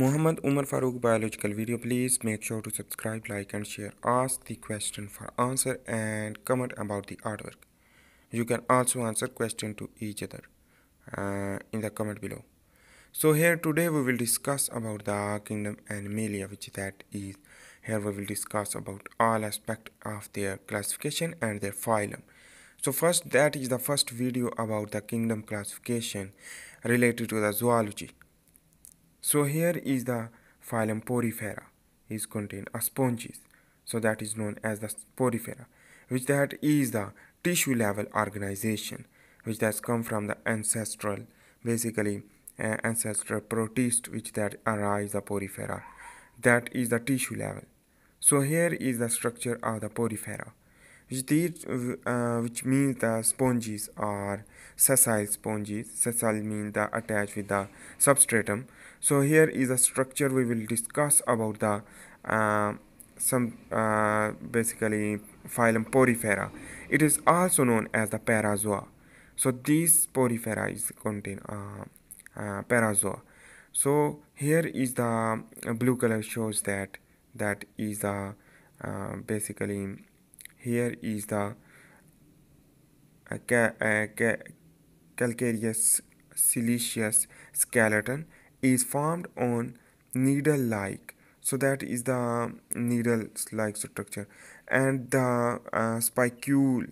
Muhammad Umer Farooq biological video please make sure to subscribe like and share. Ask the question for answer and comment about the artwork. You can also answer question to each other uh, in the comment below. So here today we will discuss about the kingdom animalia which that is. Here we will discuss about all aspect of their classification and their phylum. So first that is the first video about the kingdom classification related to the zoology so here is the phylum Porifera is contained a sponges. So that is known as the Porifera, which that is the tissue level organization, which has come from the ancestral, basically uh, ancestral protist, which that arise the Porifera. That is the tissue level. So here is the structure of the Porifera which, these, uh, which means the sponges are sessile sponges. Sessile means the attached with the substratum. So here is a structure we will discuss about the uh, some uh, basically phylum Porifera. It is also known as the Parazoa. So this Porifera is contain uh, uh, Parazoa. So here is the blue color shows that that is the uh, basically here is the uh, uh, ca calcareous siliceous skeleton is formed on needle like. So that is the needle like structure. And the uh, spicule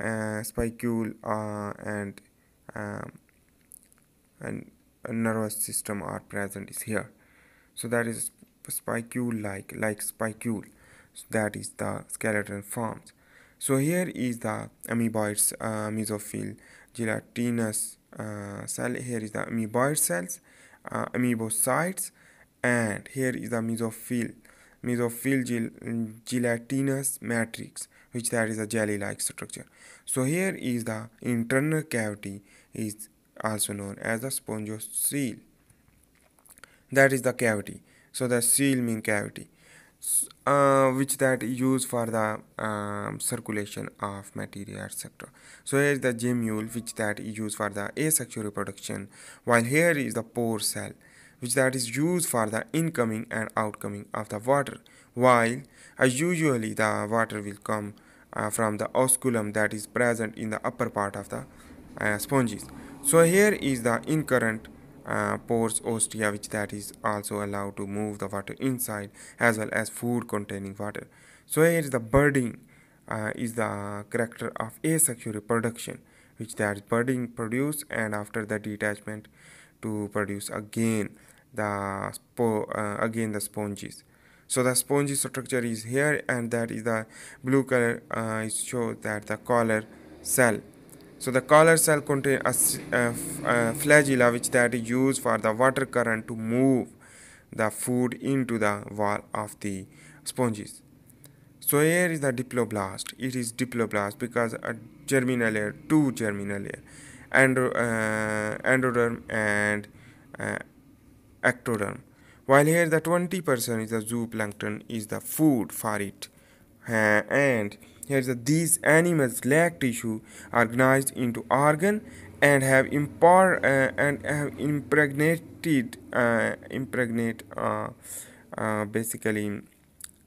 uh, spicule uh, and um, and nervous system are present is here. So that is spicule like like spicule. So that is the skeleton forms. So here is the amoeboids uh, mesophyll gelatinous uh, cell. Here is the amoeboid cells uh, amoebocytes and here is the mesophyll mesophyll gel gelatinous matrix which that is a jelly like structure. So here is the internal cavity is also known as the spongiocele that is the cavity. So the seal mean cavity uh, which that used for the um, circulation of material etc so here is the gemmule which that is used for the asexual reproduction while here is the pore cell which that is used for the incoming and outcoming of the water while usually the water will come uh, from the osculum that is present in the upper part of the uh, sponges. So here is the incurrent uh, pores ostia which that is also allowed to move the water inside as well as food containing water. So here is the budding uh, is the character of asexual reproduction which that budding produce and after the detachment to produce again the spo uh, again the sponges. So the spongy structure is here and that is the blue color uh, shows that the collar cell so the collar cell contains a, a, a flagella which that is used for the water current to move the food into the wall of the sponges. So here is the diploblast. It is diploblast because a germinal layer, two germinal layer, Andro, uh, endoderm and uh, ectoderm. While here the 20% is the zooplankton is the food for it. Uh, and Here's a, these animals lack tissue organized into organ and have impar uh, and have impregnated uh, impregnate uh, uh basically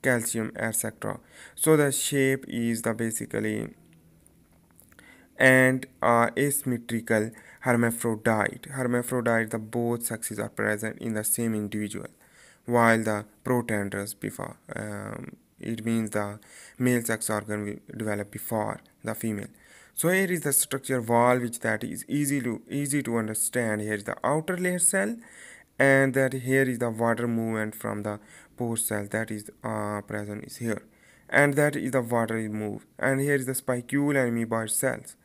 calcium etc. So the shape is the basically and uh, asymmetrical hermaphrodite. Hermaphrodite, the both sexes are present in the same individual, while the protandrous before um, it means the male sex organ will develop before the female. So here is the structure wall which that is easy to easy to understand. Here is the outer layer cell and that here is the water movement from the pore cell that is uh, present is here. And that is the water is moved and here is the spicule and amoeboid cells.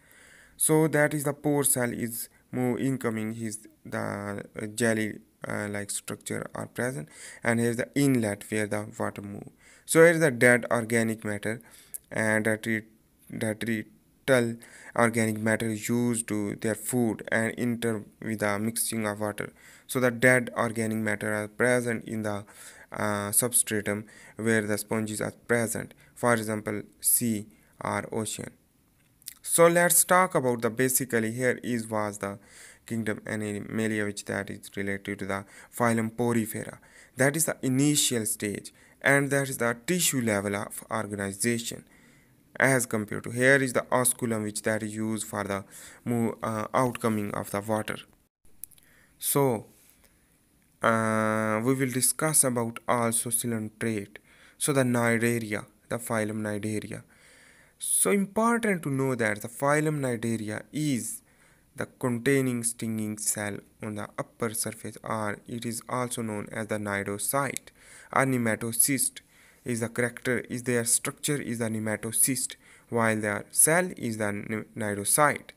So that is the pore cell is move incoming is the jelly uh, like structure are present. And here's the inlet where the water move so here is the dead organic matter and that little organic matter is used to their food and enter with the mixing of water so the dead organic matter are present in the uh, substratum where the sponges are present for example sea or ocean so let's talk about the basically here is was the kingdom Animalia which that is related to the phylum Porifera. That is the initial stage and that is the tissue level of organization as compared to here is the osculum which that is used for the move, uh, outcoming of the water. So uh, we will discuss about also coelenterate. So the Cnidaria, the phylum Cnidaria. So important to know that the phylum Cnidaria is the containing stinging cell on the upper surface or it is also known as the cnidocyte or nematocyst is the character is their structure is the nematocyst while their cell is the cnidocyte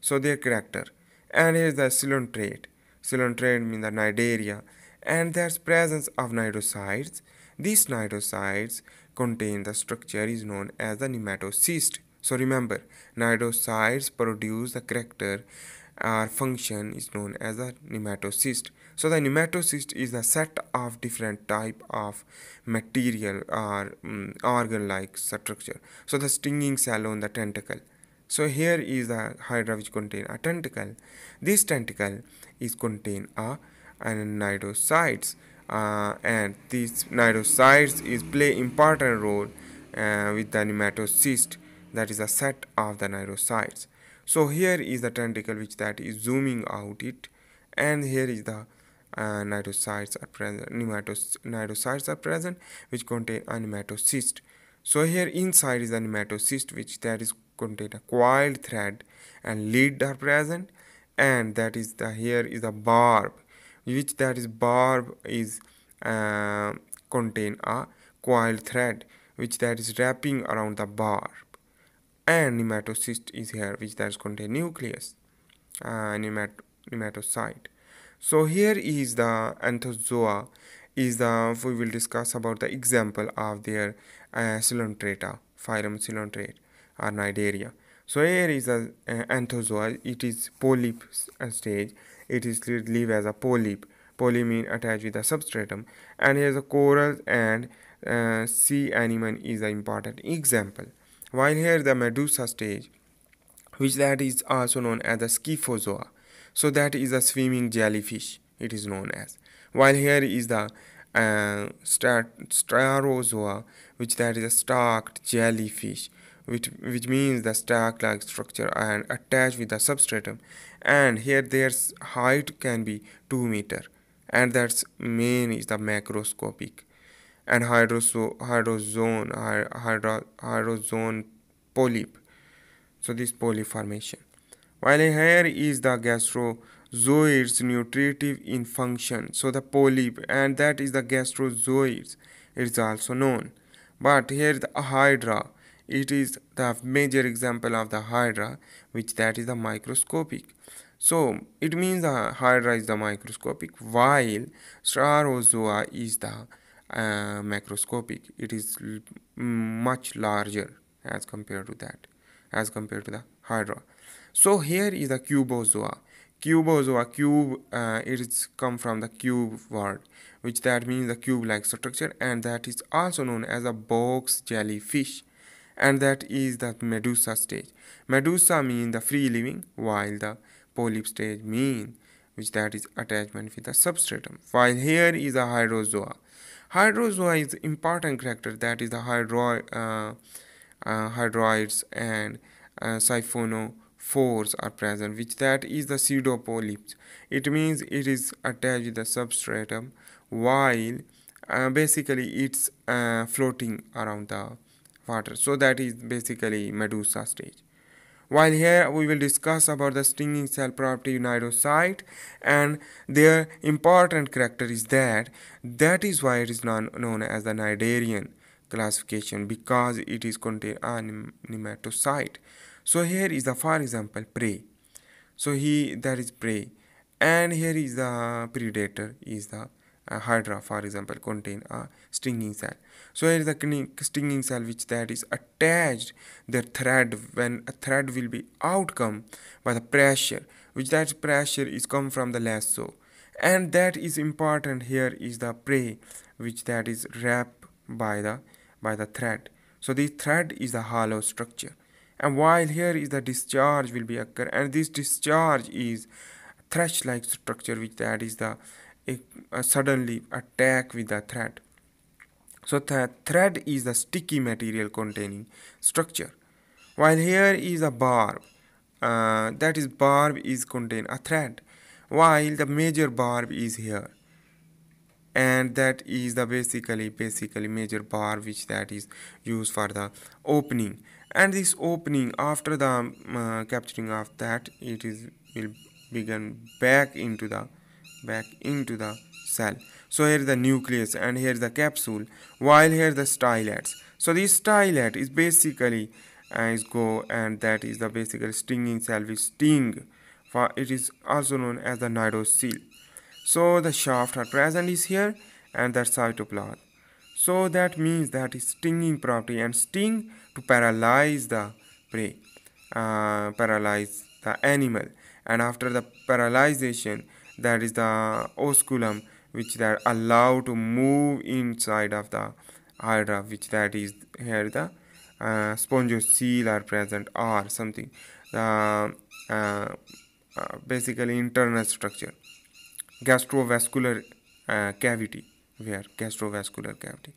so their character. And here is the coelenterate coelenterate means the cnidaria and there's presence of cnidocytes these cnidocytes contain the structure is known as the nematocyst so remember, cnidocytes produce the character or function is known as a nematocyst. So the nematocyst is a set of different type of material or um, organ-like structure. So the stinging cell on the tentacle. So here is the hydra which contain a tentacle. This tentacle is contain a cnidocytes uh, and these cnidocytes is play important role uh, with the nematocyst that is a set of the cnidocytes so here is the tentacle which that is zooming out it and here is the uh, are present nematos cnidocytes are present which contain a nematocyst. So here inside is the nematocyst which that is contain a coiled thread and lead are present and that is the here is a barb which that is barb is uh, contain a coiled thread which that is wrapping around the barb. And nematocyst is here which does contain nucleus uh, nemat nematocyte so here is the anthozoa is the we will discuss about the example of their uh, phylum coelenterate or cnidaria so here is the uh, anthozoa. It is polyp stage. It is live as a polyp. Polyp mean attached with the substratum. And here the corals and uh, sea anemone is the important example. While here the medusa stage which that is also known as the scyphozoa so that is a swimming jellyfish it is known as. While here is the uh, which that is a stalked jellyfish which which means the stalk like structure and attached with the substratum. And here their height can be 2 meter. And that's main is the macroscopic. And hydrozo hydrozone hydro hydrozone polyp. So this polyp formation while here is the gastrozooids nutritive in function so the polyp and that is the gastrozooids is also known. But here the hydra it is the major example of the hydra which that is the microscopic. So it means the hydra is the microscopic while Staurozoa is the uh, macroscopic. It is much larger as compared to that as compared to the hydra so here is the cubozoa cubozoa cube uh, it is come from the cube word which that means the cube like structure and that is also known as a box jellyfish. And that is the medusa stage. Medusa mean the free living while the polyp stage mean which that is attachment with the substratum. While here is a hydrozoa. Hydrozoa is important character that is the hydro, uh, uh, hydroids and uh, siphonophores are present which that is the pseudopolyps. It means it is attached to the substratum while uh, basically it's uh, floating around the water. So that is basically medusa stage. While here we will discuss about the stinging cell property cnidocyte and their important character is that that is why it is known as the cnidarian classification because it is contain a nematocyte. So here is the for example prey. So he that is prey and here is the predator is the uh, hydra for example contain a stinging cell. So here is the stinging cell which that is attached the thread when a thread will be outcome by the pressure which that pressure is come from the lasso. And that is important here is the prey which that is wrapped by the by the thread. So the thread is a hollow structure and while here is the discharge will be occur and this discharge is thrush-like structure which that is the a, suddenly attack with the thread so the thread is the sticky material containing structure. While here is a barb uh, that is barb is contain a thread while the major barb is here. And that is the basically basically major barb which that is used for the opening and this opening after the uh, capturing of that it is will begin back into the back into the cell. So here is the nucleus and here is the capsule while here the stylets so this stylet is basically is go and that is the basically stinging cell which sting for it is also known as the cnidocil so the shaft are present is here and that cytoplasm so that means that stinging property and sting to paralyze the prey uh, paralyze the animal. And after the paralyzation that is the osculum which that allow to move inside of the hydra which that is here the uh, spongiocele are present or something the uh, uh, basically internal structure gastrovascular uh, cavity where gastrovascular cavity.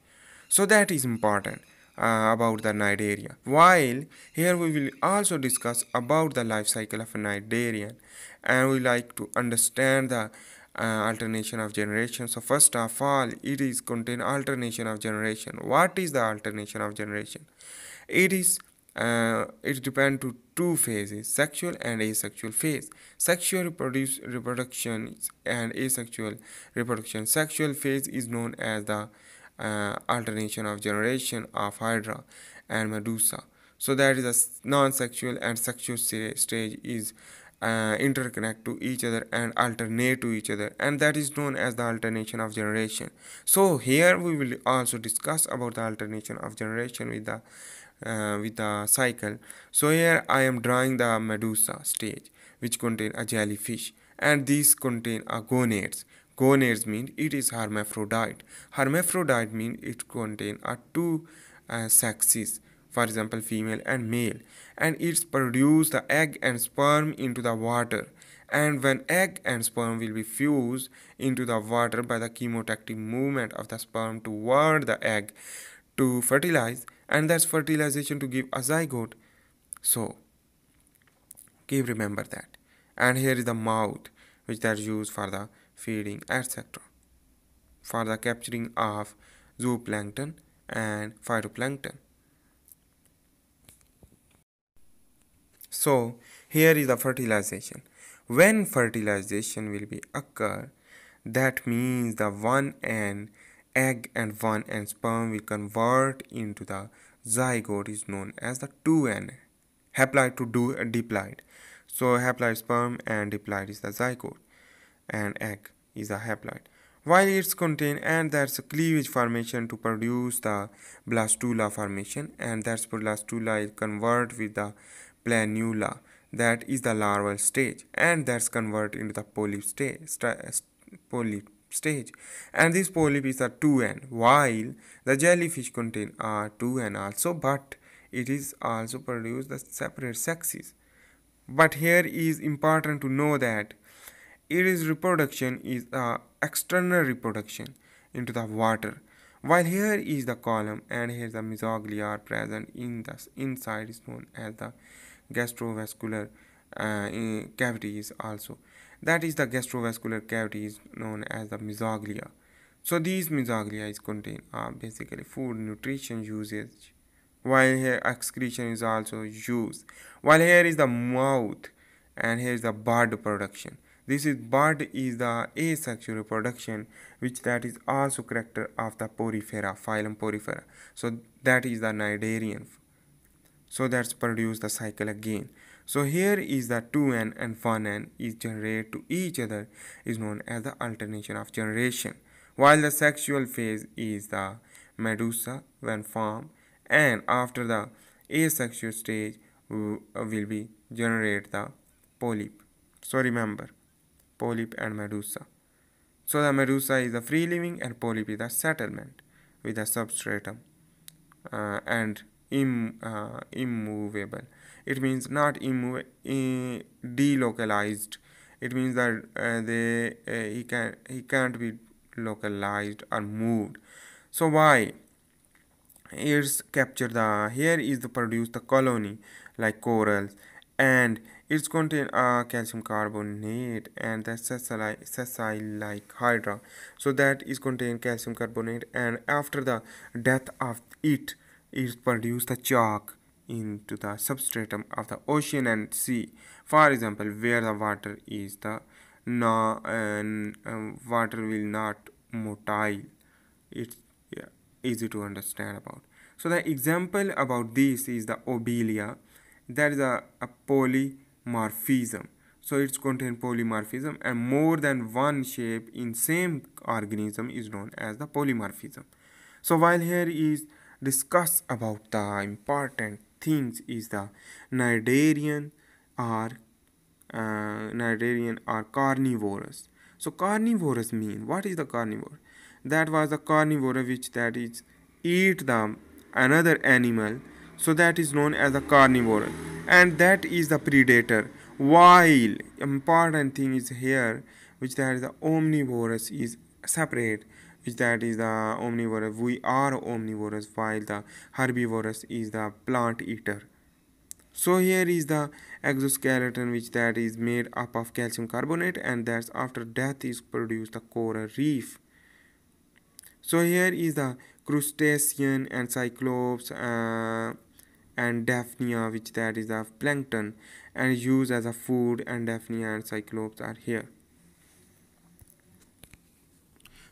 So that is important uh, about the cnidaria while here we will also discuss about the life cycle of a cnidarian and we like to understand the uh, alternation of generation so first of all it is contain alternation of generation. What is the alternation of generation? It is uh, it depends to two phases sexual and asexual phase. Sexual reproduce, reproduction and asexual reproduction. Sexual phase is known as the uh, alternation of generation of hydra and medusa. So that is a non-sexual and sexual stage is uh, interconnect to each other and alternate to each other. And that is known as the alternation of generation. So here we will also discuss about the alternation of generation with the uh, with the cycle. So here i am drawing the medusa stage which contain a jellyfish and these contain a gonads. Gonads mean it is hermaphrodite. Hermaphrodite mean it contain a two uh, sexes for example female and male and it's produce the egg and sperm into the water. And when egg and sperm will be fused into the water by the chemotactic movement of the sperm toward the egg to fertilize and that's fertilization to give a zygote. So keep remember that. And here is the mouth which are used for the feeding etc for the capturing of zooplankton and phytoplankton. So here is the fertilization. When fertilization will be occur that means the one and egg and one and sperm will convert into the zygote is known as the 2n haploid to do uh, diploid. So haploid sperm and diploid is the zygote and egg is a haploid. While it's contained and that's a cleavage formation to produce the blastula formation and that's blastula is convert with the planula. That is the larval stage and that's convert into the polyp stage uh, polyp stage. And this polyp is a 2n while the jellyfish contain r2n also but it is also produce the separate sexes. But here is important to know that it is reproduction is a external reproduction into the water. While here is the column and here the mesoglea are present in the inside is known as the gastrovascular uh, cavity is also that is the gastrovascular cavity is known as the mesoglea. so these mesoglea is contain uh, basically food nutrition usage while here excretion is also used. While here is the mouth and here is the bud production. This is bud is the asexual reproduction which that is also character of the porifera phylum porifera. So that is the cnidarian so that's produce the cycle again so here is the 2n and 1n is generated to each other is known as the alternation of generation. While the sexual phase is the medusa when formed and after the asexual stage will be generate the polyp. So remember polyp and medusa. So the medusa is the free living and polyp is the settlement with the substratum uh, and Im, uh, immovable it means not immo- delocalized. It means that uh, they uh, he can he can't be localized or moved. So why? It's capture the here is the produce the colony like corals and it's contain a calcium carbonate and the sessile like hydra. So that is contain calcium carbonate and after the death of it is produce the chalk into the substratum of the ocean and sea. For example where the water is the no uh, water will not motile. It's yeah, easy to understand about. So the example about this is the obelia. That is a, a polymorphism. So it's contain polymorphism and more than one shape in same organism is known as the polymorphism. So while here is discuss about the important things is the Cnidarian are uh, Cnidarian or carnivorous. So carnivorous mean what is the carnivore? That was the carnivore which that is eat the another animal so that is known as the carnivore and that is the predator while important thing is here which that is the omnivorous is separate which that is the omnivorous we are omnivorous while the herbivorous is the plant eater. So here is the exoskeleton which that is made up of calcium carbonate and that's after death is produced the coral reef. So here is the crustacean and cyclops uh, and daphnia which that is of plankton and used as a food and daphnia and cyclops are here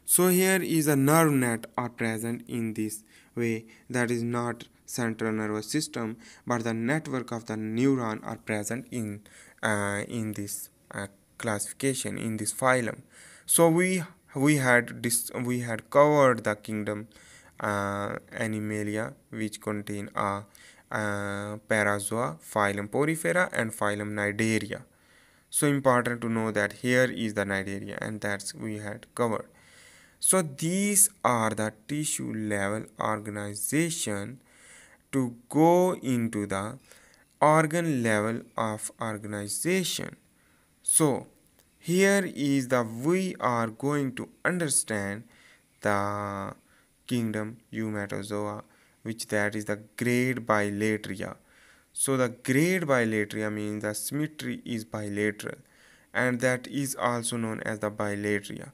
so here is a nerve net are present in this way. That is not central nervous system but the network of the neuron are present in uh, in this uh, classification in this phylum. So we we had this we had covered the kingdom uh, animalia which contain a uh, parazoa phylum porifera and phylum cnidaria so important to know that here is the cnidaria and that's we had covered so these are the tissue level organization to go into the organ level of organization. So here is the we are going to understand the kingdom Eumetozoa which that is the grade bilateria. So the grade bilateria means the symmetry is bilateral and that is also known as the bilateria.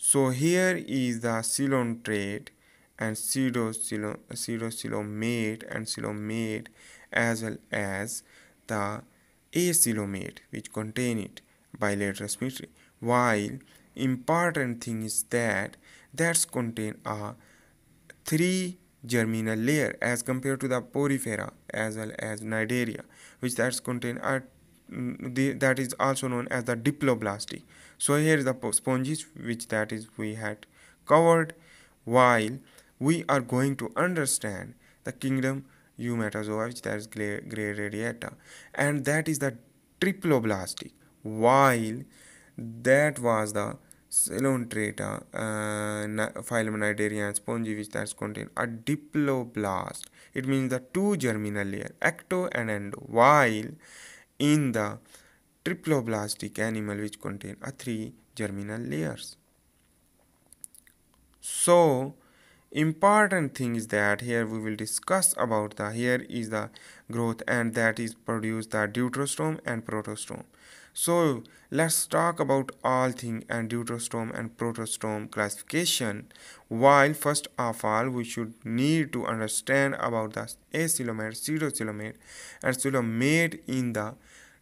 So here is the coelenterates and pseudocoelomate and coelomate as well as the acoelomate which contain it bilateral symmetry while important thing is that that's contain a three germinal layer as compared to the porifera as well as cnidaria which that's contain a mm, that is also known as the diploblastic so here is the sponges which that is we had covered while we are going to understand the kingdom eumetozoa which that is gray radiata and that is the triploblastic while that was the Coelenterata, uh, phylum Cnidaria and spongy which that's contain a diploblast. It means the two germinal layer, ecto and endo. While in the triploblastic animal which contain a three germinal layers. So important thing is that here we will discuss about the here is the growth and that is produce the deuterostome and protostome. So let's talk about all thing and deuterostome and protostome classification. While first of all we should need to understand about the acoelomate, pseudocoelomate and coelomate in the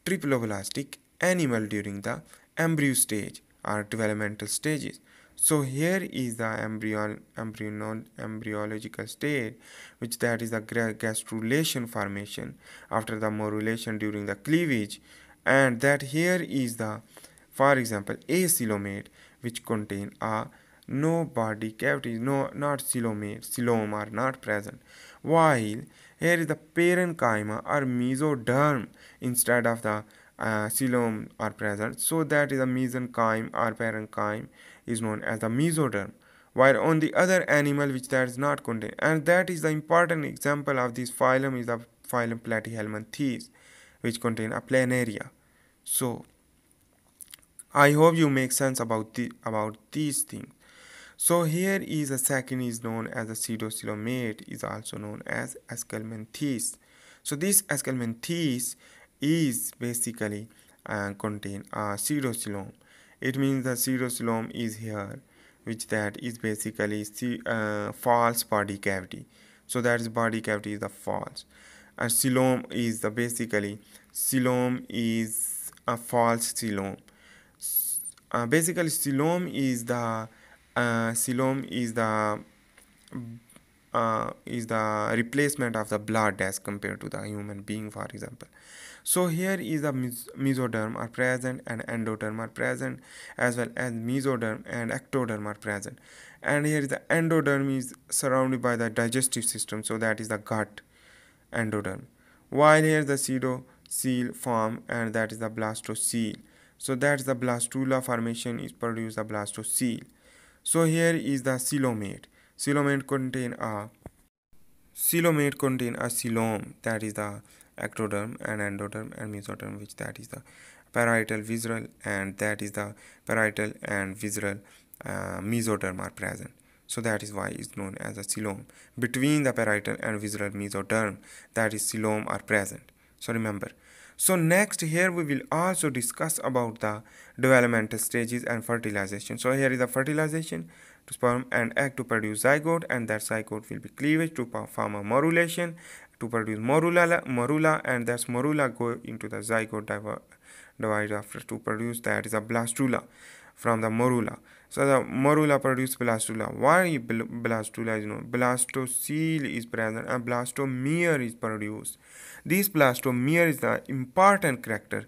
triploblastic animal during the embryo stage or developmental stages. So here is the embryo, embryo, embryological state which that is the gastrulation formation after the morulation during the cleavage and that here is the for example acoelomate which contain a no body cavity no not coelomate coelom are not present while here is the parenchyma or mesoderm instead of the uh, coelom are present. So that is a mesenchyme or parenchyme is known as the mesoderm. While on the other animal which is not contained and that is the important example of this phylum is the phylum platyhelminthes which contain a planaria. So I hope you make sense about the about these things. So here is a second is known as pseudocoelomate is also known as Aschelminthes. So this Aschelminthes is basically uh, contain a pseudocoelom. It means the pseudocoelom is here which that is basically uh, false body cavity. So that is body cavity is the false. And coelom is the basically coelom is a false coelom uh, basically coelom is the uh, is the uh, is the replacement of the blood as compared to the human being for example. So here is the mesoderm are present and endoderm are present as well as mesoderm and ectoderm are present. And here is the endoderm is surrounded by the digestive system so that is the gut endoderm. While here the pseudo seal form and that is the blastocele so that's the blastula formation is produced the blastocele so here is the coelomate coelomate contain a coelomate contain a coelom that is the ectoderm and endoderm and mesoderm which that is the parietal visceral and that is the parietal and visceral uh, mesoderm are present. So that is why it's known as a coelom between the parietal and visceral mesoderm that is coelom are present. So remember so next here we will also discuss about the developmental stages and fertilization. So here is the fertilization to sperm and egg to produce zygote and that zygote will be cleavage to form a morulation to produce morula, morula and that's morula go into the zygote divide after to produce that is a blastula from the morula. So the morula produce blastula. Why blastula is known? Blastocele is present and blastomere is produced. This blastomere is the important character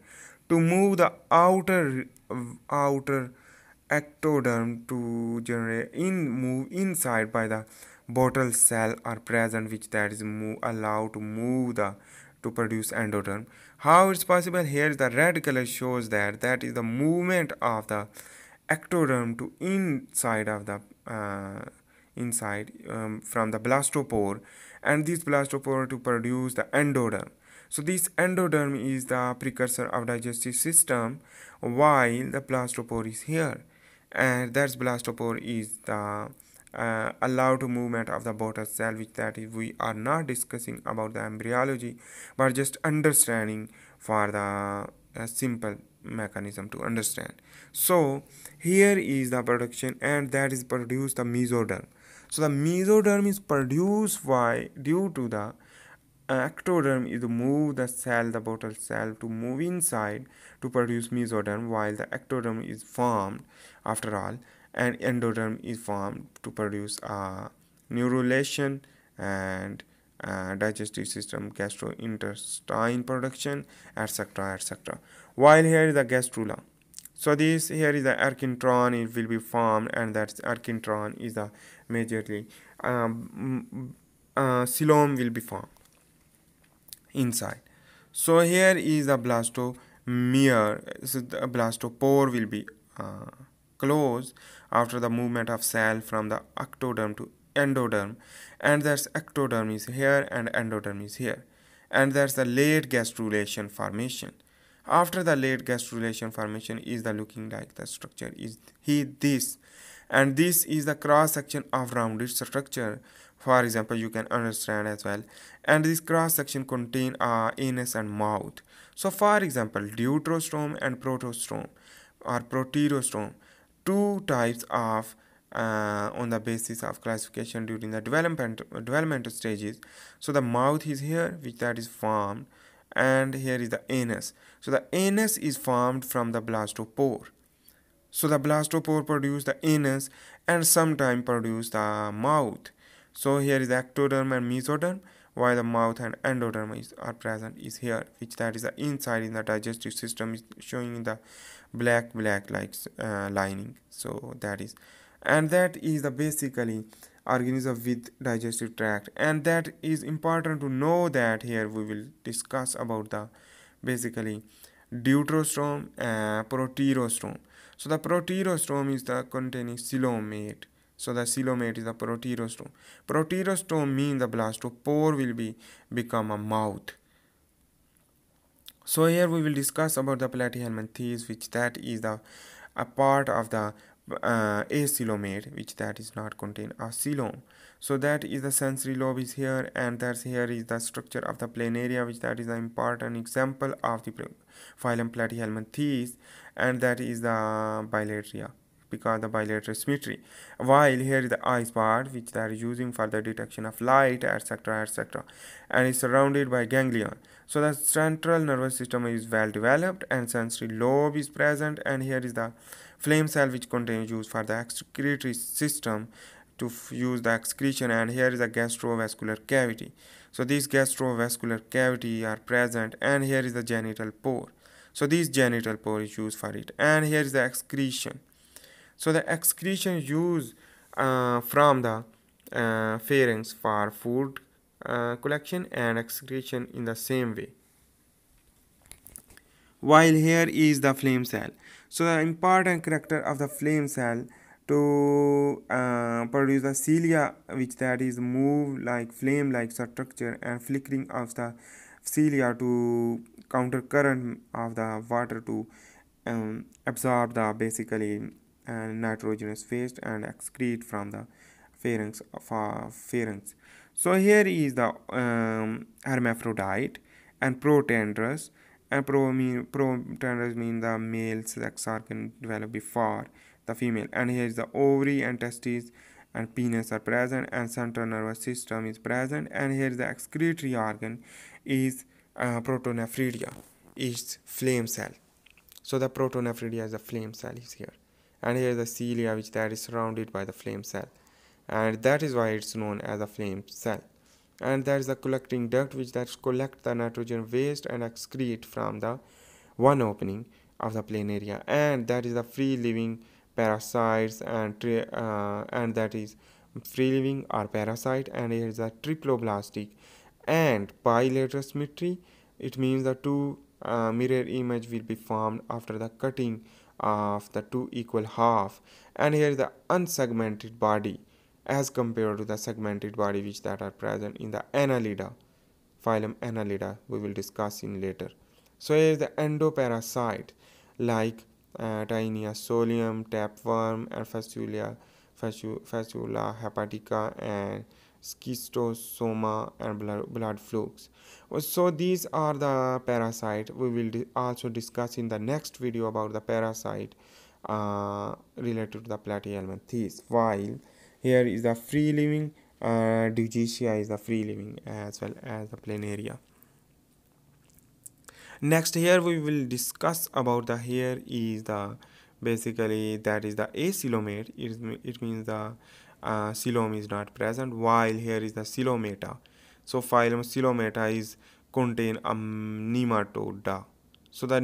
to move the outer outer ectoderm to generate in move inside by the bottle cell are present which that is move allowed to move the to produce endoderm how it's possible here the red color shows that that is the movement of the ectoderm to inside of the uh, inside um, from the blastopore and this blastopore to produce the endoderm. So this endoderm is the precursor of digestive system while the blastopore is here. And that's blastopore is the uh, allowed movement of the bottle cell which that is we are not discussing about the embryology but just understanding for the uh, simple mechanism to understand. So here is the production and that is produced the mesoderm. So the mesoderm is produced by due to the ectoderm is to move the cell the bottle cell to move inside to produce mesoderm while the ectoderm is formed after all and endoderm is formed to produce a neurulation and uh, digestive system gastrointestine production etc etc while here is the gastrula so this here is the archenteron it will be formed and that archenteron is the majorly um, uh, will be formed inside. So here is the blastomere so the blastopore will be uh, closed after the movement of cell from the ectoderm to endoderm. And that's ectoderm is here and endoderm is here. And that's the late gastrulation formation after the late gastrulation formation is the looking like the structure is he this. And this is the cross section of rounded structure. For example you can understand as well. And this cross section contain uh, anus and mouth. So for example deuterostome and protostome or proterostome two types of uh, on the basis of classification during the development developmental stages. So the mouth is here which that is formed. And here is the anus so the anus is formed from the blastopore. So the blastopore produce the anus and sometime produce the mouth. So here is ectoderm and mesoderm while the mouth and endoderm is, are present is here which that is the inside in the digestive system is showing the black black like uh, lining. So that is and that is the basically organism with digestive tract. And that is important to know that here we will discuss about the basically deuterostome and proterostome so the proterostome is the containing coelomate so the coelomate is the proterostome proterostome means the blastopore will be become a mouth. So here we will discuss about the platyhelminthes which that is the a part of the uh, acoelomate which that is not contain a coelom so that is the sensory lobe is here and that's here is the structure of the plane planaria which that is the important example of the phylum platyhelminthes and that is the bilateria because the bilateral symmetry. While here is the eyes part which they are using for the detection of light etc etc and is surrounded by ganglion. So the central nervous system is well developed and sensory lobe is present and here is the flame cell which contains used for the excretory system to use the excretion and here is a gastrovascular cavity. So these gastrovascular cavity are present and here is the genital pore. So this genital pore is used for it and here is the excretion. So the excretion used uh, from the uh, pharynx for food uh, collection and excretion in the same way. While here is the flame cell. So the important character of the flame cell to uh, produce the cilia which that is move like flame like structure and flickering of the cilia to counter current of the water to um, absorb the basically uh, nitrogenous waste and excrete from the pharynx of pharynx. So here is the um, hermaphrodite and protandrous and pro mean protandrous mean the male sex organ developed before the female and here is the ovary and testes and penis are present and central nervous system is present and here is the excretory organ is uh, protonephridia is flame cell. So the protonephridia is the flame cell is here and here is the cilia which that is surrounded by the flame cell and that is why it's known as a flame cell. And there is a collecting duct which that collect the nitrogen waste and excrete from the one opening of the planaria and that is the free living parasites and uh, and that is free living or parasite and here is a triploblastic and bilateral symmetry it means the two uh, mirror image will be formed after the cutting of the two equal half. And here is the unsegmented body as compared to the segmented body which that are present in the annelida phylum annelida we will discuss in later. So here is the endoparasite like uh, Taenia solium, tapeworm, and fascia, fascia hepatica, and schistosoma and blood, blood flukes. So these are the parasite. We will also discuss in the next video about the parasite uh, related to the platyhelminthes. While here is the free living, uh, is the free living as well as the planaria next here we will discuss about the here is the basically that is the acoelomate it, it means the uh, is not present while here is the coelomata so phylum coelomata is contain a nematode so the